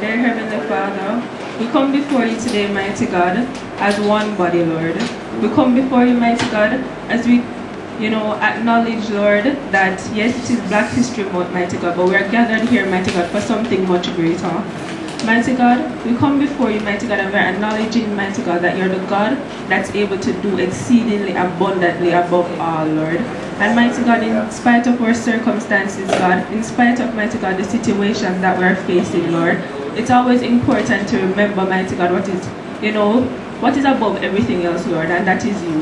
Dear Heavenly Father, we come before you today, mighty God, as one body, Lord. We come before you, mighty God, as we, you know, acknowledge, Lord, that yes, it is Black History Month, mighty God, but we are gathered here, mighty God, for something much greater. Mighty God, we come before you, mighty God, and we're acknowledging, mighty God, that you're the God that's able to do exceedingly abundantly above all, Lord. And mighty God, in spite of our circumstances, God, in spite of, mighty God, the situation that we're facing, Lord, it's always important to remember, mighty God, what is, you know, what is above everything else, Lord, and that is you.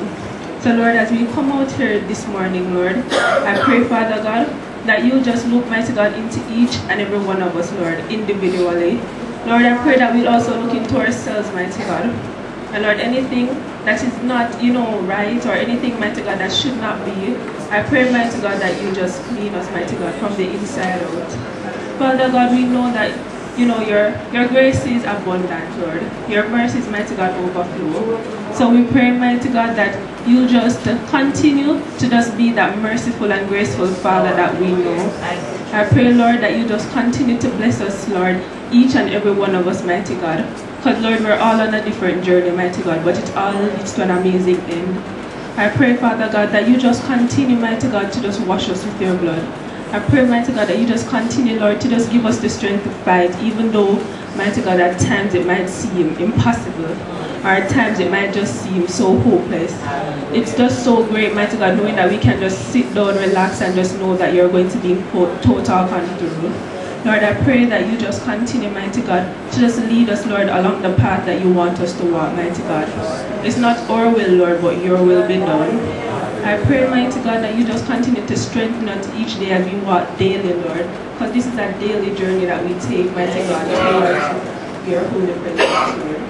So, Lord, as we come out here this morning, Lord, I pray, Father God, that you just look, mighty God, into each and every one of us, Lord, individually. Lord, I pray that we'll also look into ourselves, mighty God. And Lord, anything that is not, you know, right or anything, mighty God, that should not be, I pray, mighty God, that you just clean us, mighty God, from the inside out. Father God, we know that you know, your, your grace is abundant, Lord. Your mercies, mighty God, overflow. So we pray, mighty God, that you just continue to just be that merciful and graceful Father that we know. I pray, Lord, that you just continue to bless us, Lord, each and every one of us, mighty God. Because, Lord, we're all on a different journey, mighty God, but it all leads to an amazing end. I pray, Father God, that you just continue, mighty God, to just wash us with your blood. I pray, mighty God, that you just continue, Lord, to just give us the strength to fight, even though, mighty God, at times it might seem impossible, or at times it might just seem so hopeless. It's just so great, mighty God, knowing that we can just sit down, relax, and just know that you're going to be in total control. Lord, I pray that you just continue, mighty God, to just lead us, Lord, along the path that you want us to walk, mighty God. It's not our will, Lord, but your will be done. I pray, mighty God, that you just continue to strengthen us each day as we walk daily, Lord. Because this is a daily journey that we take, mighty God, towards your holy presence, Lord.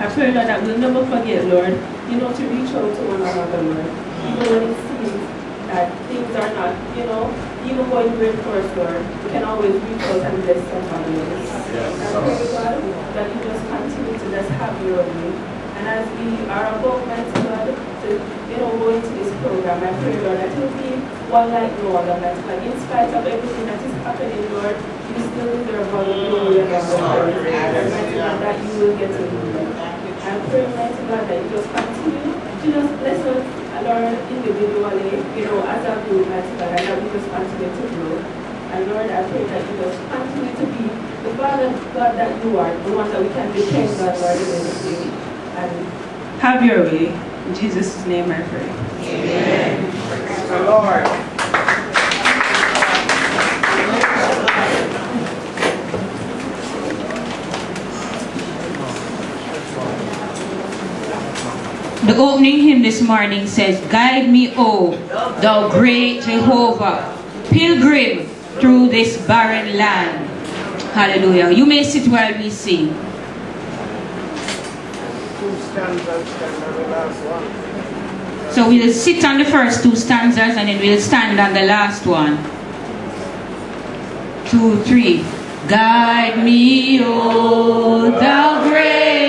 I pray, Lord, that we'll never forget, Lord, you know, to reach out to one another, Lord. Even when it seems that things are not, you know, even going great for us, Lord, we can always reach out and bless somebody else. Yes. I pray, God, that you just continue to just have your way. And as we are above, mighty God, to you know, go into this program. I pray, Lord, that you'll be one like no other, that like, in spite of everything that is happening, Lord, you still deserve all the glory and all the praise. And that you will get to know. I pray, mighty God, that you just continue to just bless us, Lord, individually, you know, as a group, mighty God, and that we just continue to grow. And Lord, I pray that you just continue to be the Father God that you are, the one that we can depend on, Lord, in anything. And have your way. In Jesus' name I pray. Amen. Praise the Lord. The opening hymn this morning says, Guide me, O thou great Jehovah, pilgrim through this barren land. Hallelujah. You may sit while we sing stanzas the last one. So we'll sit on the first two stanzas and then we'll stand on the last one. Two, three. Guide me, O thou great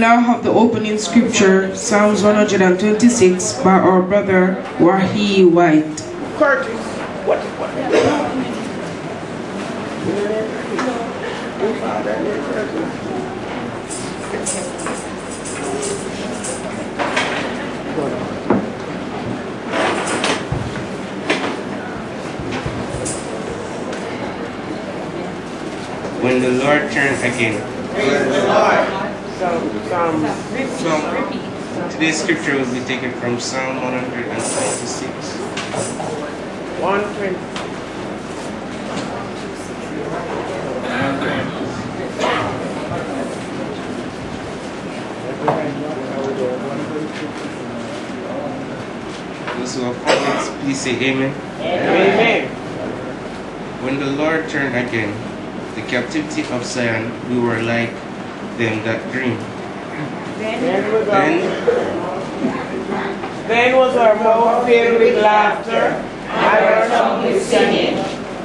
now have the opening scripture, Psalms 126, by our brother Wahi White. Curtis. What? When the Lord turns again. Some, So, today's scripture will be taken from Psalm 126. one twenty. Those who have comments, please say amen. Amen. When the Lord turned again, the captivity of Zion, we were like them that dream. Then was Then, our, then was our mouth filled with laughter, and our tongue with singing.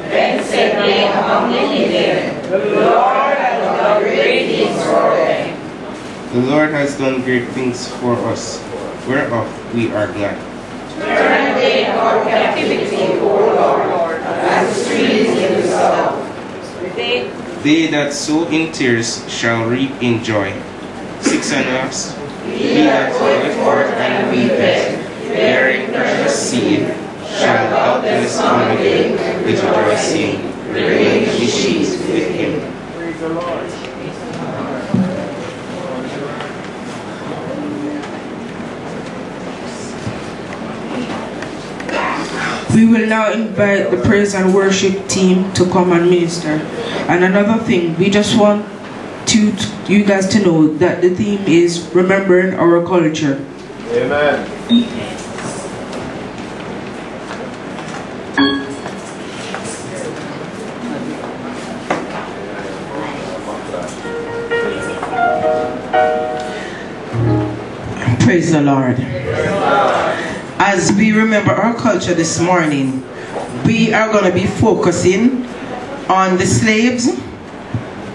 Then said they among the heathen, The Lord has done great things for them. the Lord has done great things for us, whereof we are glad. Turn they our captivity, O Lord, as the streams in the south. They They that sow in tears shall reap in joy. Six and us, he that goeth forth and weepeth, bearing precious seed, shall doubtless come again with rejoicing, bringing the sheaves with him. Praise the Lord. We will now invite the praise and worship team to come and minister. And another thing, we just want to, you guys to know that the theme is remembering our culture. Amen. Praise the Lord. As we remember our culture this morning, we are going to be focusing on the slaves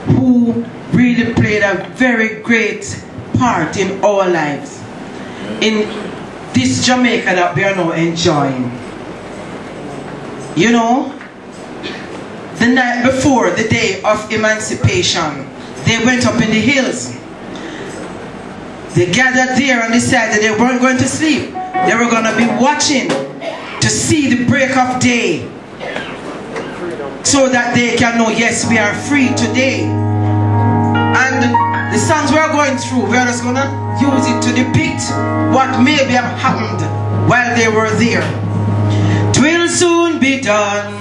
who a very great part in our lives, in this Jamaica that we are now enjoying. You know, the night before the day of emancipation, they went up in the hills. They gathered there and decided they weren't going to sleep. They were going to be watching to see the break of day so that they can know, yes, we are free today. And the songs we are going through, we are just going to use it to depict what maybe have happened while they were there. Twill soon be done.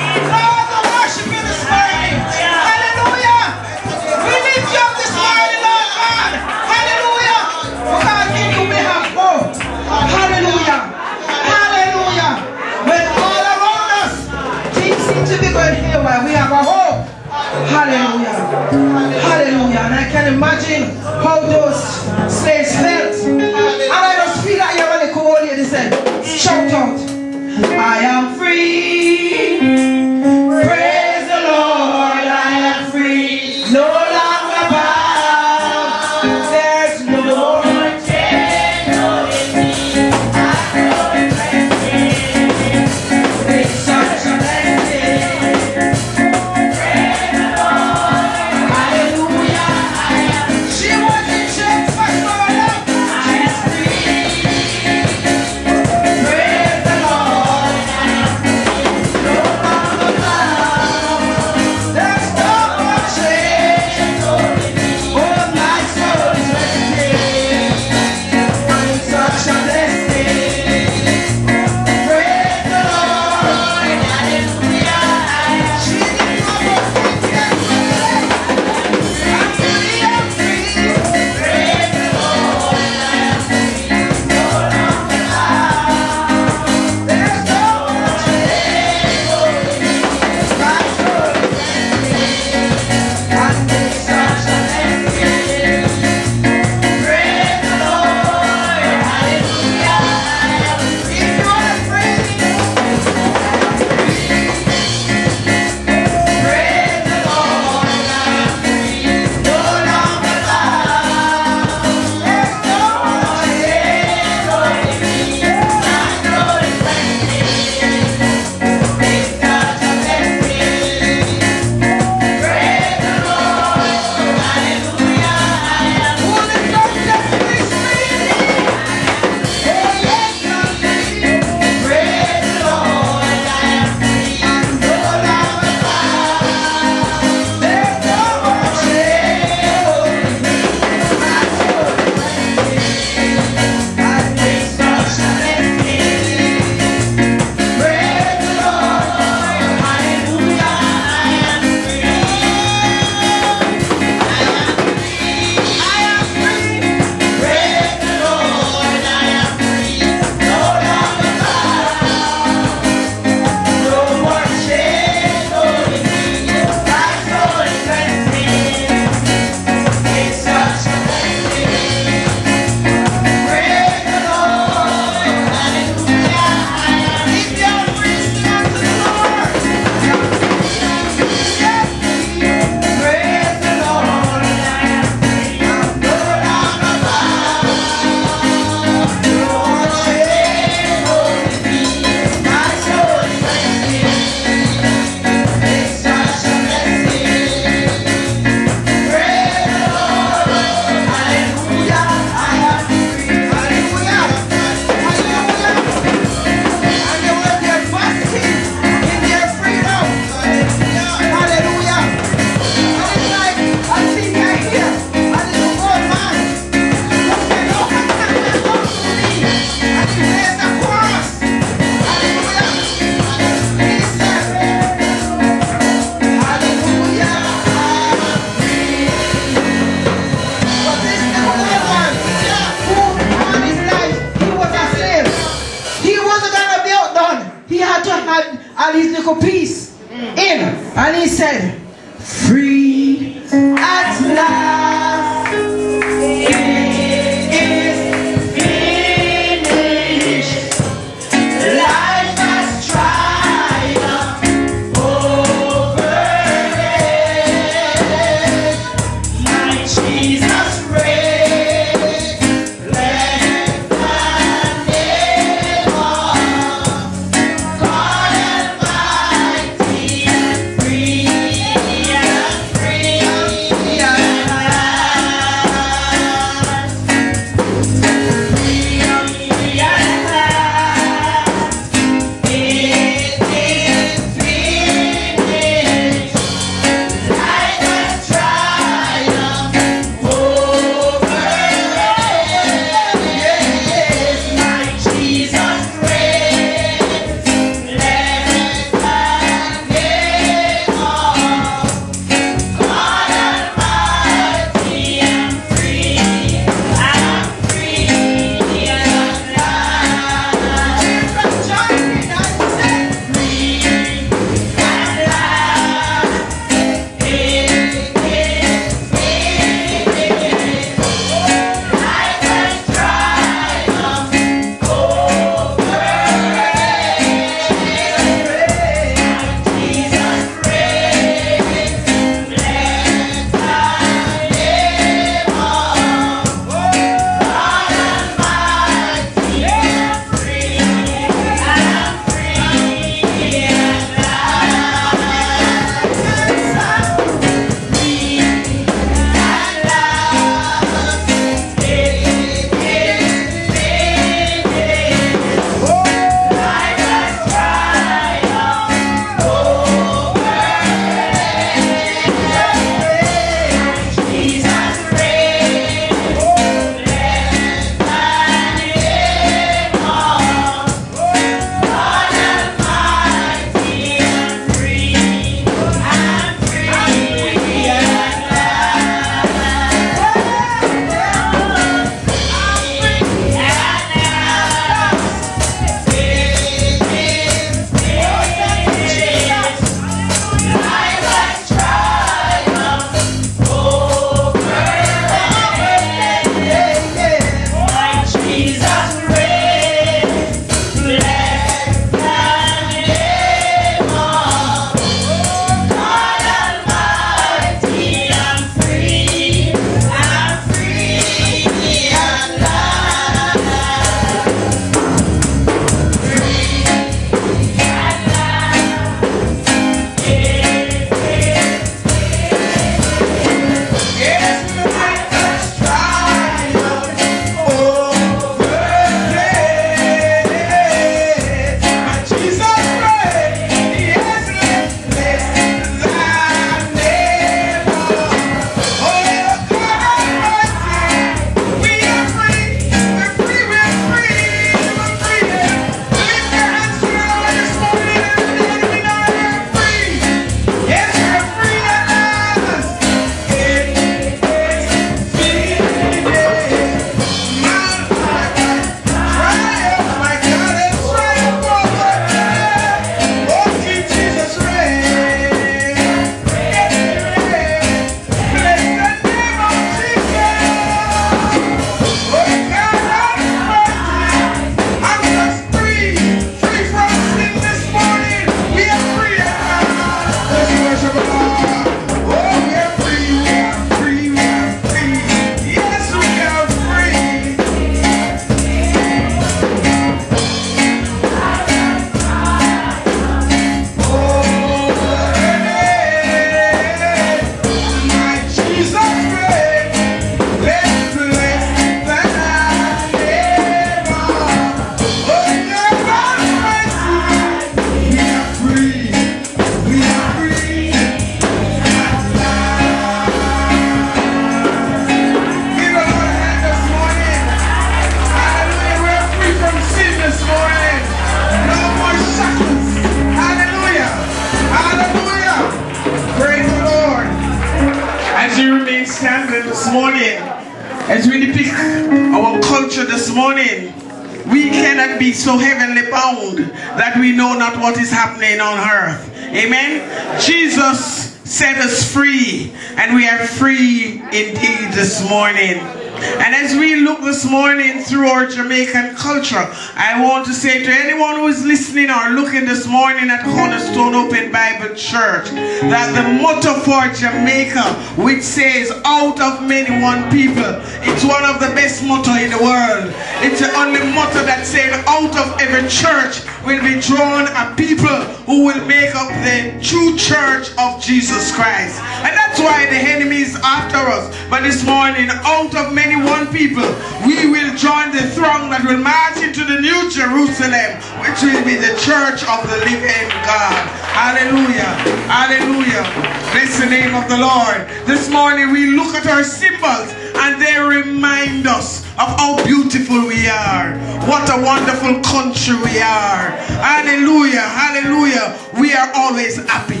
And as we look this morning through our Jamaican culture, I want to say to anyone who is listening or looking this morning at Cornerstone Open Bible Church that the motto for Jamaica, which says out of many one people, it's one of the best motto in the world. It's the only motto that says out of every church will be drawn a people who will make up the true church of Jesus Christ. And that's why the enemies is after us. But this morning, out of many one people, we will join the throng that will march into the new Jerusalem, which will be the church of the living God. Hallelujah. Hallelujah. Bless the name of the Lord. This morning we look at our symbols and they remind us of how beautiful we are. What a wonderful country we are. Hallelujah. Hallelujah. We are always happy.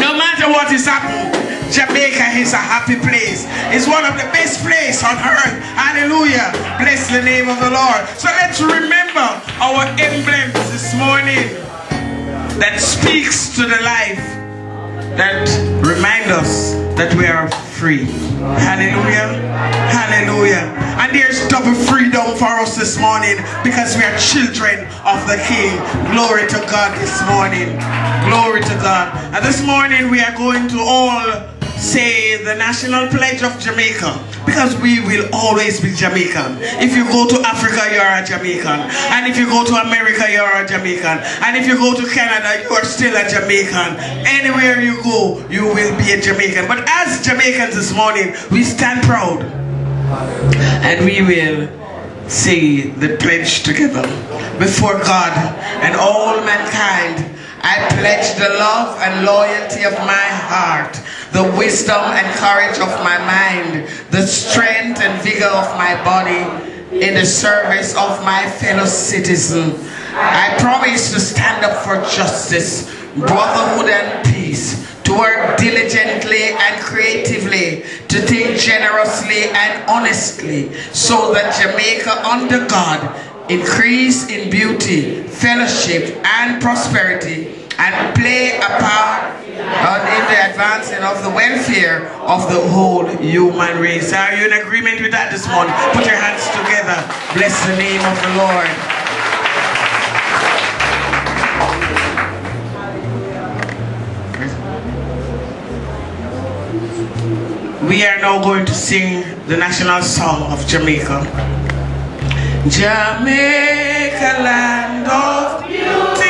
No matter what is happening, Jamaica is a happy place. It's one of the best places on earth. Hallelujah. Bless the name of the Lord. So let's remember our emblems this morning that speaks to the life that remind us that we are free. Hallelujah. Hallelujah. And there's double freedom for us this morning because we are children of the King. Glory to God this morning. Glory to God. And this morning we are going to all say the national pledge of Jamaica because we will always be Jamaican. If you go to Africa, you are a Jamaican. And if you go to America, you are a Jamaican. And if you go to Canada, you are still a Jamaican. Anywhere you go, you will be a Jamaican. But as Jamaicans this morning, we stand proud. And we will say the pledge together before God and all mankind. I pledge the love and loyalty of my heart, the wisdom and courage of my mind, the strength and vigor of my body in the service of my fellow citizen. I promise to stand up for justice, brotherhood and peace, to work diligently and creatively, to think generously and honestly, so that Jamaica under God increase in beauty, fellowship, and prosperity, and play a part in the advancing of the welfare of the whole human race. Are you in agreement with that this morning? Put your hands together. Bless the name of the Lord. We are now going to sing the national song of Jamaica. Jamaica, land of beauty,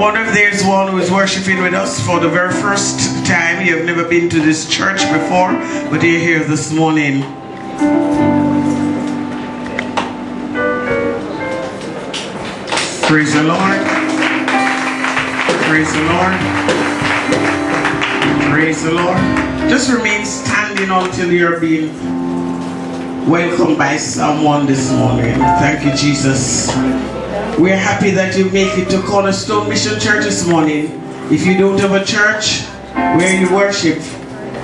wonder if there's one who is worshiping with us for the very first time. You've never been to this church before, but you're here this morning. Praise the Lord. Praise the Lord. Praise the Lord. Just remain standing until you're being welcomed by someone this morning. Thank you, Jesus. We're happy that you make it to Cornerstone Mission Church this morning. If you don't have a church where you worship,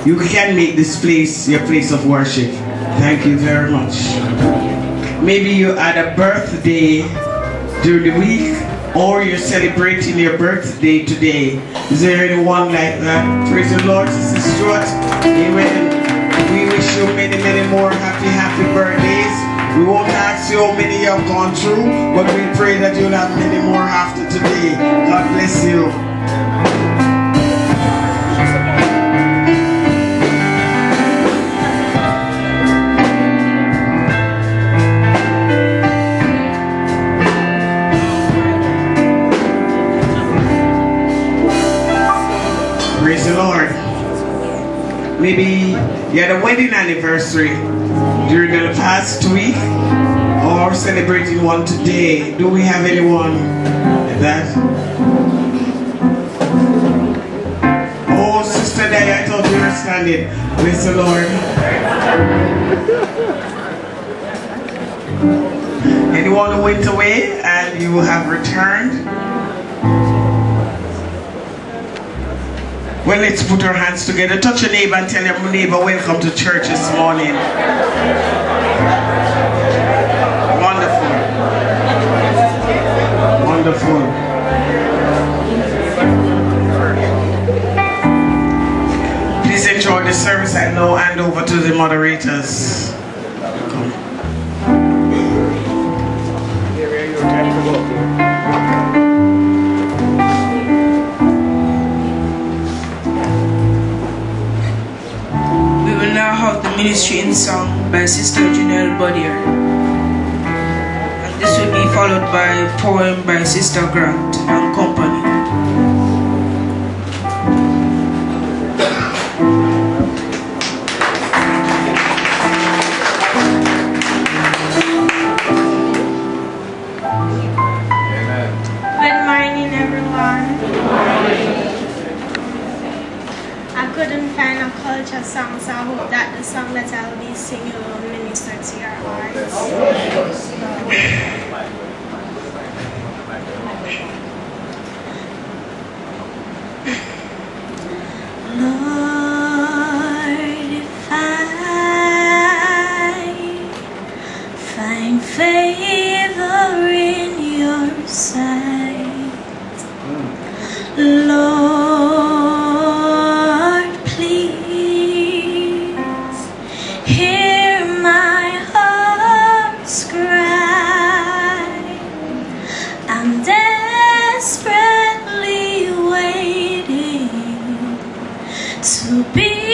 you can make this place your place of worship. Thank you very much. Maybe you had a birthday during the week or you're celebrating your birthday today. Is there anyone like that? Praise the Lord, Sister Stuart. Amen. We wish you many, many more happy, happy birthdays. We won't ask you how many have gone through, but we pray that you'll have many more after today. God bless you. Praise the Lord. Maybe you had a wedding anniversary during the past week or celebrating one today. Do we have anyone like that? Oh, Sister Day, I thought you were standing. Bless the Lord. Anyone who went away and you have returned? Well, let's put our hands together. Touch your neighbor and tell your neighbor, welcome to church this morning. Wonderful. Wonderful. Please enjoy the service and now hand over to the moderators. In song by Sister Janelle Bodier. And this will be followed by a poem by Sister Grant to be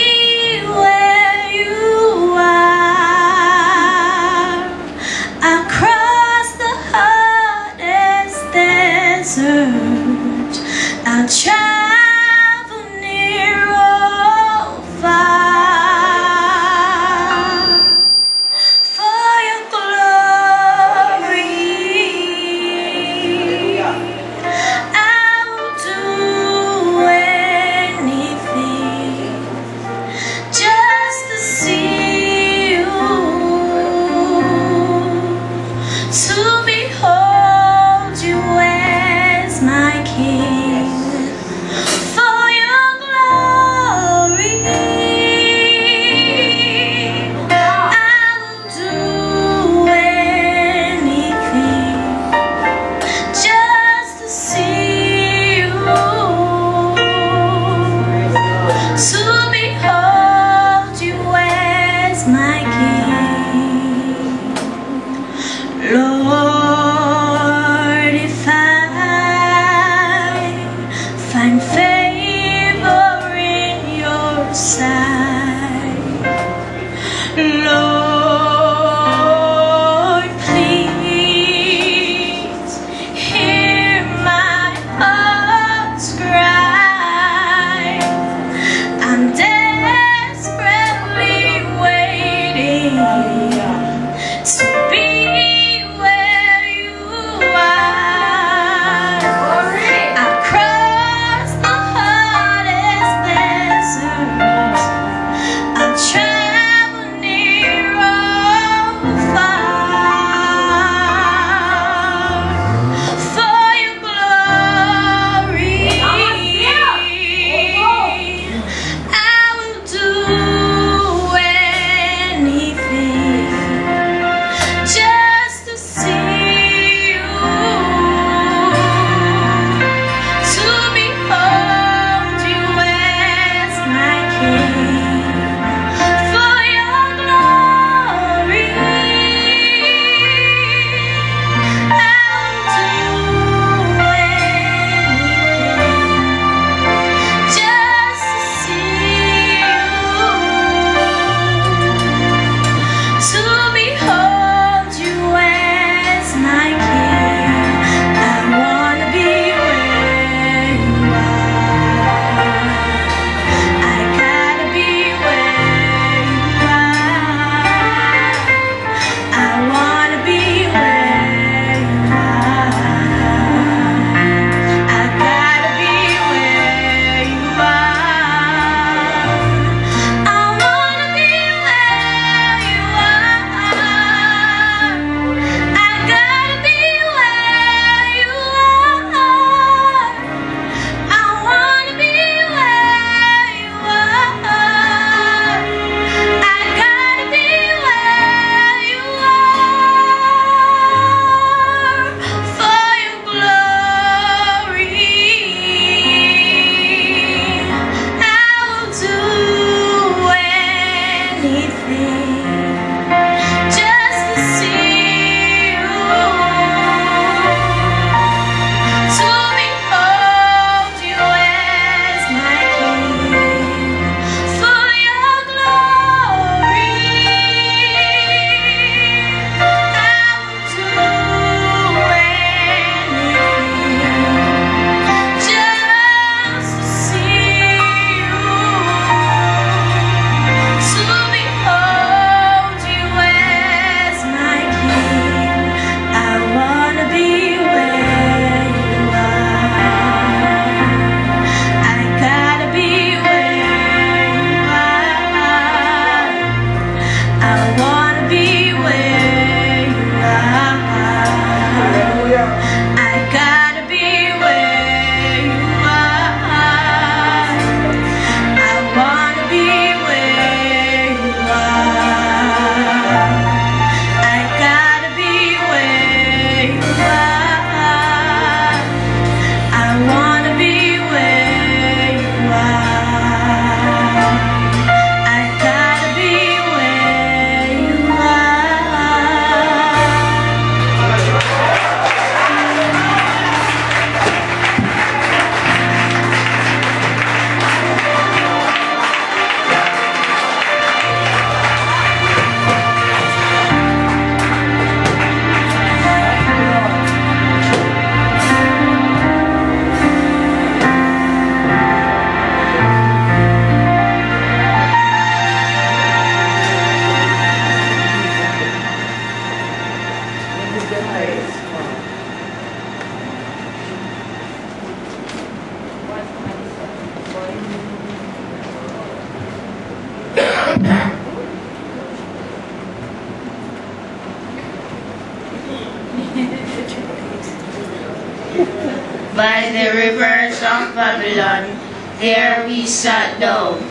There we sat down.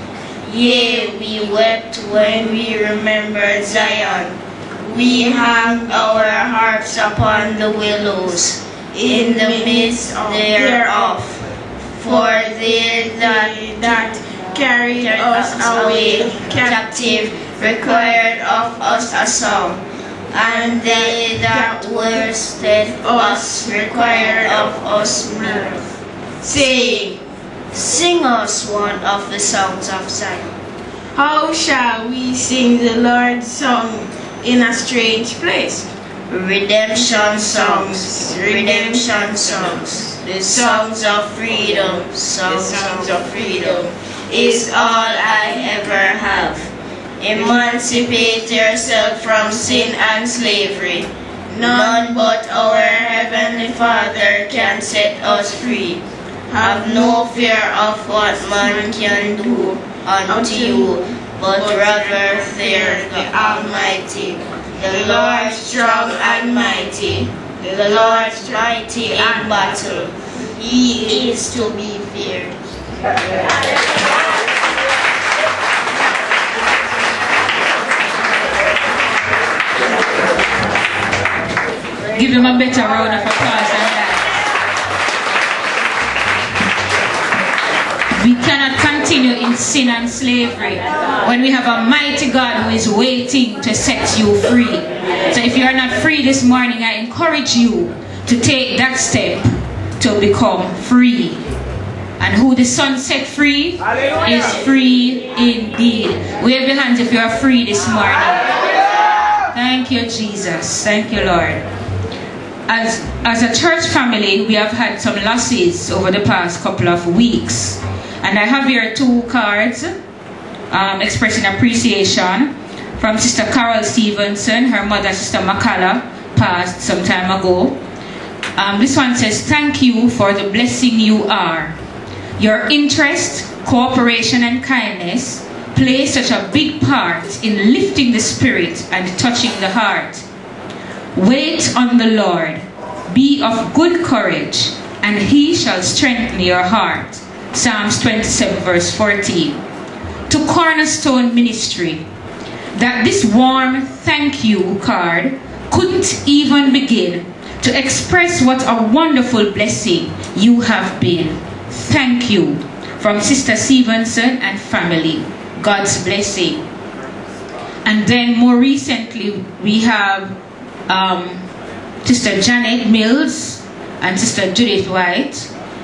Yea, we wept when we remembered Zion. We hung our harps upon the willows in the midst thereof. For they that, that carried us away captive required of us a song, and they that worsted us required of us mirth, saying, Sing us one of the songs of Zion. How shall we sing the Lord's song in a strange place? Redemption songs, redemption songs, the songs of freedom, songs, songs of freedom is all I ever have. Emancipate yourself from sin and slavery. None but our Heavenly Father can set us free. Have no fear of what man can do unto you, but rather fear the Almighty, the Lord strong and mighty, the Lord mighty in battle. He is to be feared. Give him a better round of applause We cannot continue in sin and slavery when we have a mighty God who is waiting to set you free. So if you are not free this morning, I encourage you to take that step to become free. And who the Son set free is free indeed. Wave your hands if you are free this morning. Thank you, Jesus. Thank you, Lord. As, as a church family, we have had some losses over the past couple of weeks. And I have here two cards um, expressing appreciation from Sister Carol Stevenson. Her mother, Sister Makala, passed some time ago. Um, this one says, Thank you for the blessing you are. Your interest, cooperation, and kindness play such a big part in lifting the spirit and touching the heart. Wait on the Lord. Be of good courage, and he shall strengthen your heart. Psalms 27, verse 14. To Cornerstone Ministry, that this warm thank you card couldn't even begin to express what a wonderful blessing you have been. Thank you from Sister Stevenson and family. God's blessing. And then more recently, we have um, Sister Janet Mills and Sister Judith White.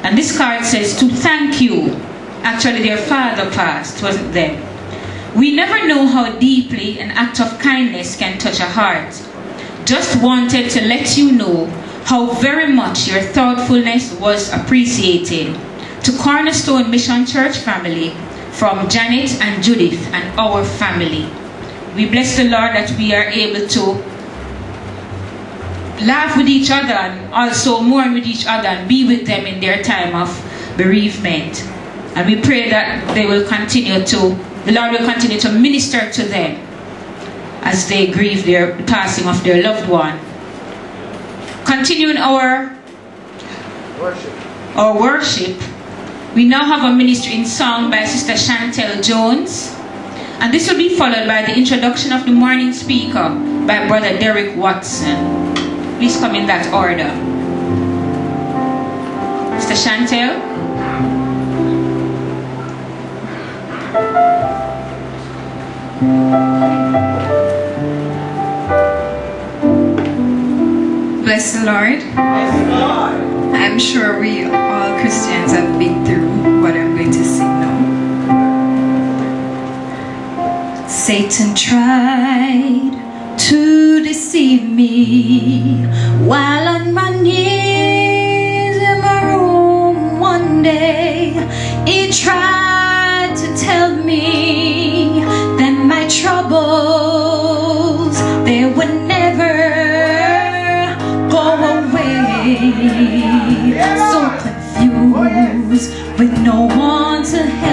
And this card says to thank you. Actually, their father passed, wasn't them? We never know how deeply an act of kindness can touch a heart. Just wanted to let you know how very much your thoughtfulness was appreciated. To Cornerstone Mission Church family, from Janet and Judith and our family. We bless the Lord that we are able to laugh with each other and also mourn with each other and be with them in their time of bereavement. And we pray that they will continue to, the Lord will continue to minister to them as they grieve their the passing of their loved one. Continuing our worship. Our worship, we now have a ministry in song by Sister Chantel Jones. And this will be followed by the introduction of the morning speaker by Brother Derek Watson. Please come in that order. Mr. Chantel. Bless the Lord. I'm sure we all Christians have been through what I'm going to sing now. Satan tried to deceive me while on my knees in my room one day. He tried to tell me that my troubles they would never go away. So confused with no one to help